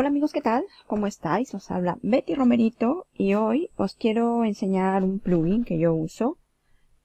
Hola amigos, ¿qué tal? ¿Cómo estáis? Os habla Betty Romerito y hoy os quiero enseñar un plugin que yo uso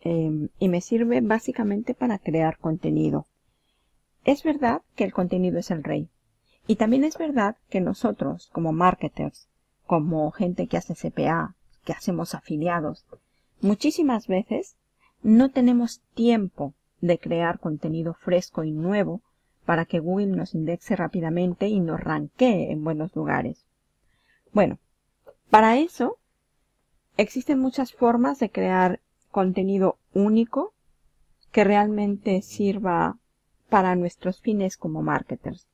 em, y me sirve básicamente para crear contenido. Es verdad que el contenido es el rey y también es verdad que nosotros como marketers, como gente que hace CPA, que hacemos afiliados, muchísimas veces no tenemos tiempo de crear contenido fresco y nuevo para que Google nos indexe rápidamente y nos ranquee en buenos lugares. Bueno, para eso existen muchas formas de crear contenido único que realmente sirva para nuestros fines como marketers.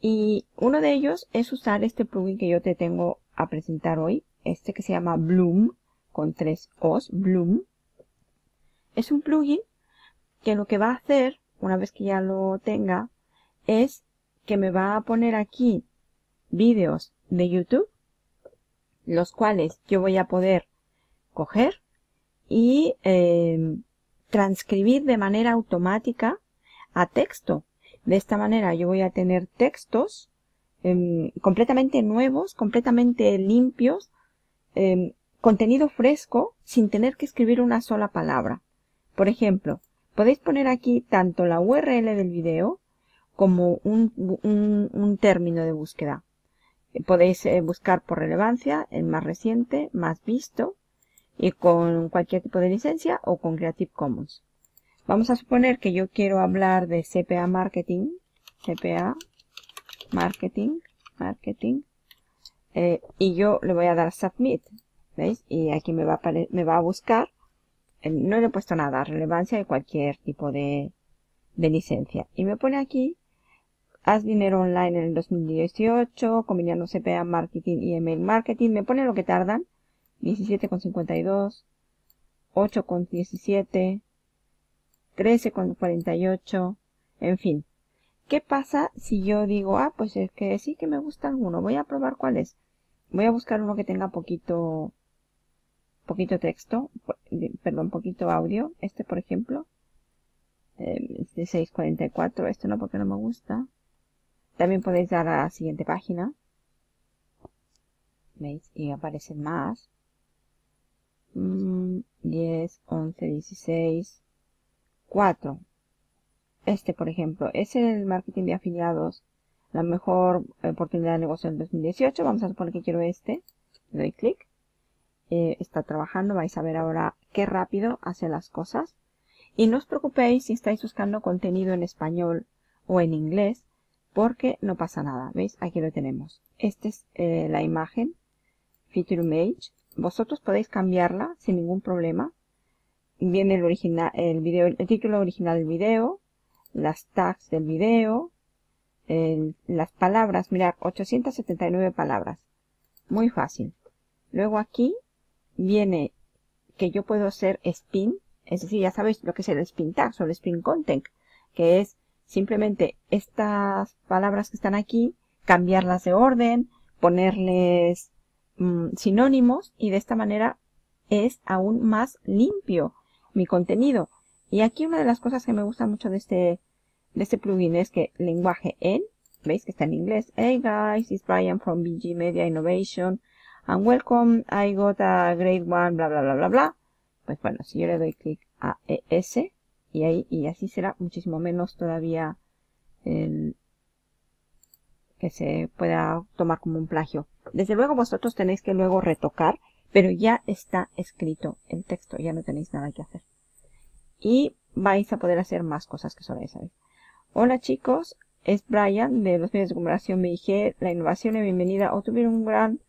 Y uno de ellos es usar este plugin que yo te tengo a presentar hoy, este que se llama Bloom, con tres O's, Bloom. Es un plugin que lo que va a hacer, una vez que ya lo tenga, es que me va a poner aquí vídeos de YouTube, los cuales yo voy a poder coger y eh, transcribir de manera automática a texto. De esta manera yo voy a tener textos em, completamente nuevos, completamente limpios, em, contenido fresco, sin tener que escribir una sola palabra. Por ejemplo, podéis poner aquí tanto la URL del video como un, un, término de búsqueda. Podéis eh, buscar por relevancia, el más reciente, más visto, y con cualquier tipo de licencia o con Creative Commons. Vamos a suponer que yo quiero hablar de CPA Marketing, CPA Marketing, Marketing, eh, y yo le voy a dar Submit, ¿veis? Y aquí me va a, me va a buscar, eh, no le he puesto nada, relevancia de cualquier tipo de, de licencia. Y me pone aquí, haz dinero online en el 2018, combinando CPA Marketing y Email Marketing, me pone lo que tardan, 17,52, 8,17, 13,48, en fin. ¿Qué pasa si yo digo, ah, pues es que sí que me gusta alguno, voy a probar cuál es? Voy a buscar uno que tenga poquito, poquito texto, perdón, poquito audio, este por ejemplo, eh, de 644, este no porque no me gusta. También podéis dar a la siguiente página. ¿Veis? Y aparecen más. 10, 11, 16, 4. Este, por ejemplo, es el marketing de afiliados, la mejor oportunidad de negocio en 2018. Vamos a suponer que quiero este. Le doy clic. Eh, está trabajando. Vais a ver ahora qué rápido hace las cosas. Y no os preocupéis si estáis buscando contenido en español o en inglés, porque no pasa nada. ¿Veis? Aquí lo tenemos. Esta es eh, la imagen. Feature Image. Vosotros podéis cambiarla sin ningún problema viene el original, el video, el título original del video, las tags del video, las palabras, mirad, 879 palabras. Muy fácil. Luego aquí viene que yo puedo hacer spin, es decir, ya sabéis lo que es el spin tag o el spin content, que es simplemente estas palabras que están aquí, cambiarlas de orden, ponerles mm, sinónimos y de esta manera es aún más limpio mi contenido. Y aquí una de las cosas que me gusta mucho de este, de este plugin es que lenguaje en, veis que está en inglés. Hey guys, it's Brian from BG Media Innovation. And welcome, I got a grade one, bla bla bla bla bla. Pues bueno, si yo le doy clic a ES y ahí, y así será muchísimo menos todavía el, que se pueda tomar como un plagio. Desde luego vosotros tenéis que luego retocar pero ya está escrito el texto, ya no tenéis nada que hacer. Y vais a poder hacer más cosas que solo esa vez. Hola chicos, es Brian de los medios de comunicación BIG, la innovación y bienvenida. O tuvieron un gran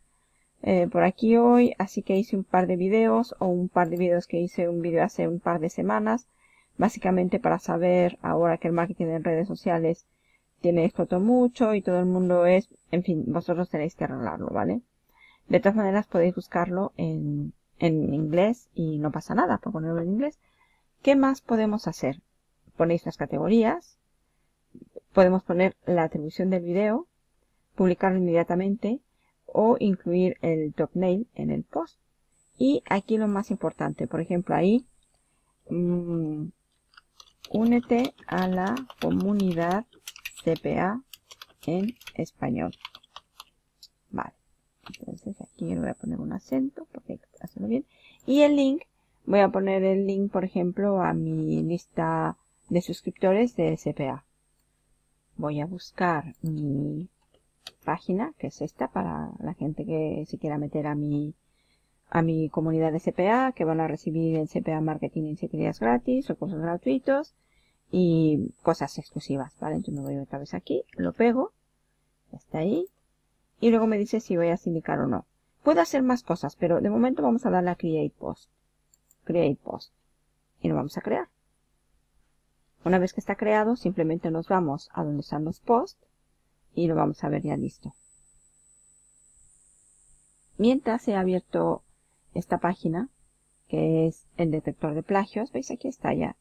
eh, por aquí hoy, así que hice un par de videos o un par de videos que hice un video hace un par de semanas, básicamente para saber ahora que el marketing en redes sociales tiene explotó mucho y todo el mundo es, en fin, vosotros tenéis que arreglarlo, ¿vale? De todas maneras podéis buscarlo en, en inglés y no pasa nada por ponerlo en inglés. ¿Qué más podemos hacer? Ponéis las categorías, podemos poner la atribución del video, publicarlo inmediatamente o incluir el thumbnail en el post. Y aquí lo más importante, por ejemplo, ahí, mm, únete a la comunidad CPA en español. Vale. Entonces aquí le voy a poner un acento porque hay que hacerlo bien. Y el link, voy a poner el link, por ejemplo, a mi lista de suscriptores de SPA. Voy a buscar mi página, que es esta, para la gente que se quiera meter a mi, a mi comunidad de CPA, que van a recibir el CPA Marketing en 7 días gratis, recursos gratuitos y cosas exclusivas, ¿vale? Entonces me voy otra vez aquí, lo pego, está ahí, y luego me dice si voy a sindicar o no. Puedo hacer más cosas, pero de momento vamos a darle a Create Post. Create Post. Y lo vamos a crear. Una vez que está creado, simplemente nos vamos a donde están los posts y lo vamos a ver ya listo. Mientras he abierto esta página, que es el detector de plagios, veis aquí está ya.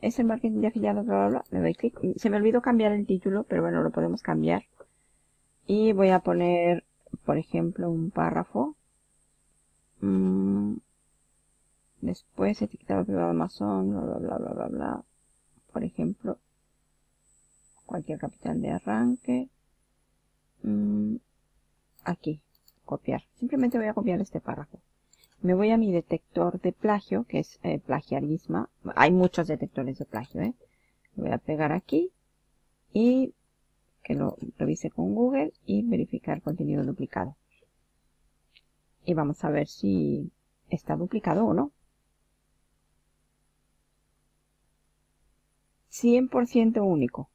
Es el marketing de afiliados, bla, bla, bla. Le doy clic. Se me olvidó cambiar el título, pero bueno, lo podemos cambiar. Y voy a poner, por ejemplo, un párrafo. Mm. Después etiquetado privado Amazon, bla, bla, bla, bla, bla, bla. Por ejemplo, cualquier capital de arranque. Mm, aquí, copiar. Simplemente voy a copiar este párrafo. Me voy a mi detector de plagio, que es eh, plagiarismo. Hay muchos detectores de plagio, ¿eh? voy a pegar aquí y que lo revise con Google y verificar contenido duplicado. Y vamos a ver si está duplicado o no. 100% único.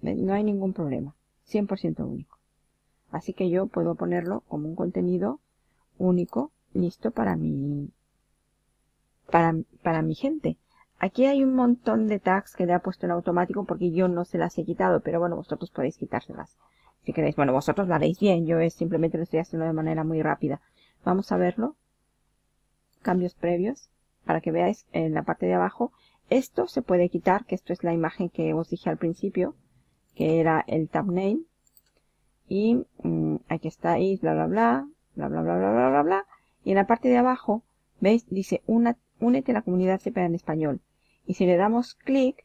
No hay ningún problema. 100% único. Así que yo puedo ponerlo como un contenido único, listo para mi, para, para mi gente. Aquí hay un montón de tags que le ha puesto en automático porque yo no se las he quitado, pero bueno, vosotros podéis quitárselas. Si queréis, bueno, vosotros lo haréis bien, yo es, simplemente lo estoy haciendo de manera muy rápida. Vamos a verlo. Cambios previos, para que veáis en la parte de abajo. Esto se puede quitar, que esto es la imagen que os dije al principio que era el thumbnail. Y mm, aquí está ahí, bla, bla, bla, bla, bla, bla, bla, bla, bla, bla. Y en la parte de abajo, ¿veis? Dice, una, únete a la comunidad CPA en español. Y si le damos clic,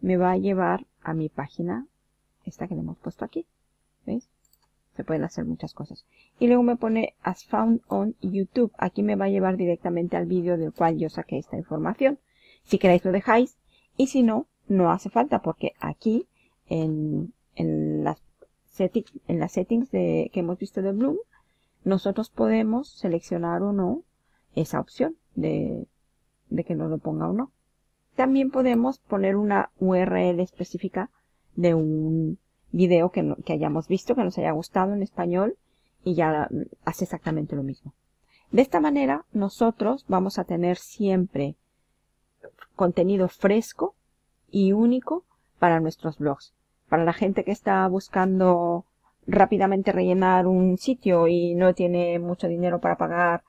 me va a llevar a mi página, esta que le hemos puesto aquí. ¿Veis? Se pueden hacer muchas cosas. Y luego me pone as found on YouTube. Aquí me va a llevar directamente al vídeo del cual yo saqué esta información. Si queréis lo dejáis. Y si no, no hace falta porque aquí en, las, settings de, que hemos visto de Bloom, nosotros podemos seleccionar o no esa opción de, que nos lo ponga o no. También podemos poner una URL específica de un video que hayamos visto, que nos haya gustado en español y ya hace exactamente lo mismo. De esta manera nosotros vamos a tener siempre contenido fresco y único para nuestros blogs para la gente que está buscando rápidamente rellenar un sitio y no tiene mucho dinero para pagar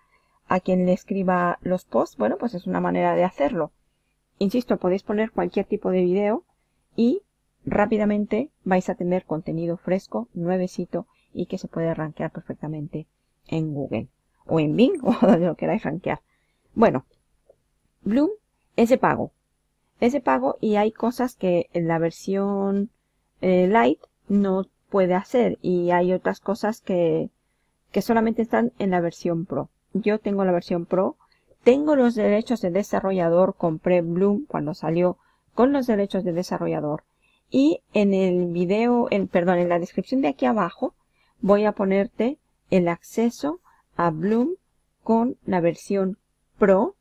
a quien le escriba los posts, bueno, pues es una manera de hacerlo. Insisto, podéis poner cualquier tipo de video y rápidamente vais a tener contenido fresco, nuevecito y que se puede rankear perfectamente en Google o en Bing o donde lo queráis rankear. Bueno, Bloom es de pago. Es de pago y hay cosas que en la versión eh, Light no puede hacer y hay otras cosas que, que solamente están en la versión Pro. Yo tengo la versión Pro, tengo los derechos de desarrollador, compré Bloom cuando salió con los derechos de desarrollador y en el video, en, perdón, en la descripción de aquí abajo voy a ponerte el acceso a Bloom con la versión Pro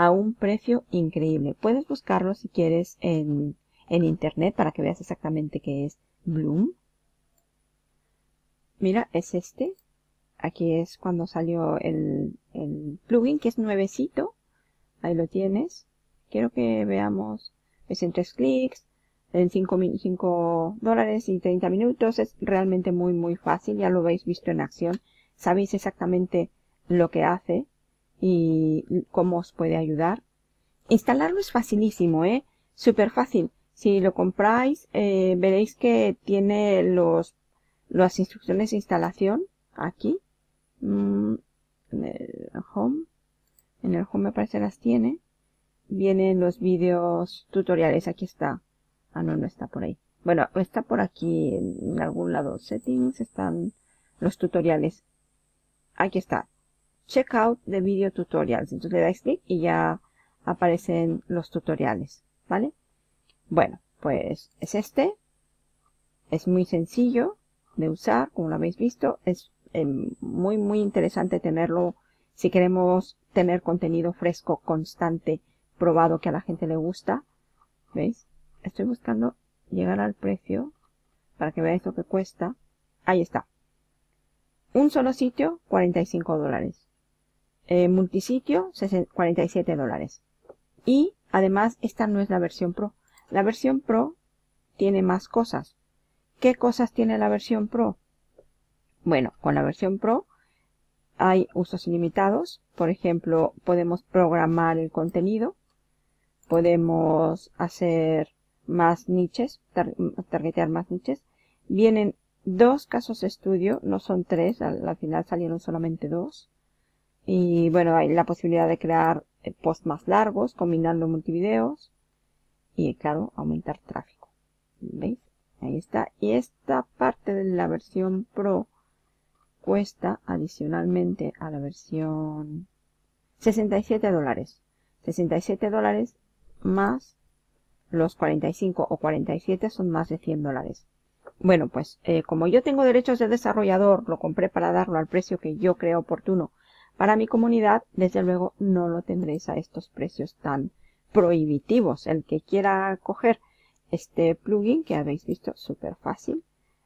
a un precio increíble. Puedes buscarlo si quieres en, en internet para que veas exactamente qué es Bloom. Mira, es este. Aquí es cuando salió el, plugin, que es nuevecito. Ahí lo tienes. Quiero que veamos. Es en tres clics, en 5 dólares y 30 minutos. Es realmente muy, muy fácil. Ya lo habéis visto en acción. Sabéis exactamente lo que hace y cómo os puede ayudar. Instalarlo es facilísimo, ¿eh? Súper fácil. Si lo compráis, eh, veréis que tiene los, las instrucciones de instalación aquí. Mm, en el home. En el home me parece las tiene. Vienen los vídeos tutoriales. Aquí está. Ah, no, no está por ahí. Bueno, está por aquí en algún lado. Settings están los tutoriales. Aquí está. Check out the video tutorials. Entonces le dais clic y ya aparecen los tutoriales. ¿Vale? Bueno, pues es este. Es muy sencillo de usar, como lo habéis visto. Es eh, muy, muy interesante tenerlo si queremos tener contenido fresco, constante, probado que a la gente le gusta. ¿Veis? Estoy buscando llegar al precio para que veáis lo que cuesta. Ahí está. Un solo sitio, 45 dólares. Eh, multisitio, 47 dólares. Y además, esta no es la versión Pro. La versión Pro tiene más cosas. ¿Qué cosas tiene la versión Pro? Bueno, con la versión Pro hay usos ilimitados. Por ejemplo, podemos programar el contenido. Podemos hacer más niches, targetear más niches. Vienen dos casos de estudio, no son tres, al, final salieron solamente dos. Y bueno, hay la posibilidad de crear eh, posts más largos, combinando multivideos. Y claro, aumentar tráfico. ¿Veis? Ahí está. Y esta parte de la versión Pro cuesta adicionalmente a la versión 67 dólares. 67 dólares más los 45 o 47 son más de 100 dólares. Bueno, pues eh, como yo tengo derechos de desarrollador, lo compré para darlo al precio que yo creo oportuno para mi comunidad, desde luego no lo tendréis a estos precios tan prohibitivos. El que quiera coger este plugin que habéis visto súper fácil,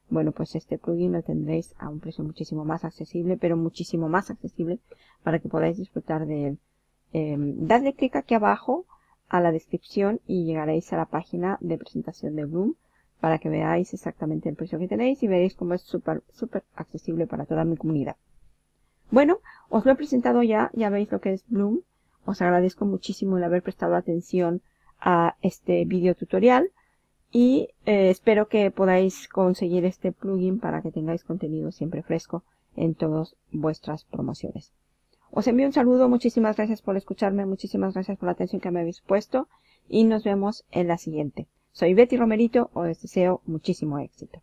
bueno, pues este plugin lo tendréis a un precio muchísimo más accesible, pero muchísimo más accesible para que podáis disfrutar de él. Eh, dadle clic aquí abajo a la descripción y llegaréis a la página de presentación de Bloom para que veáis exactamente el precio que tenéis y veréis cómo es súper, súper accesible para toda mi comunidad. Bueno, os lo he presentado ya, ya veis lo que es Bloom. Os agradezco muchísimo el haber prestado atención a este video tutorial y eh, espero que podáis conseguir este plugin para que tengáis contenido siempre fresco en todas vuestras promociones. Os envío un saludo, muchísimas gracias por escucharme, muchísimas gracias por la atención que me habéis puesto y nos vemos en la siguiente. Soy Betty Romerito, os deseo muchísimo éxito.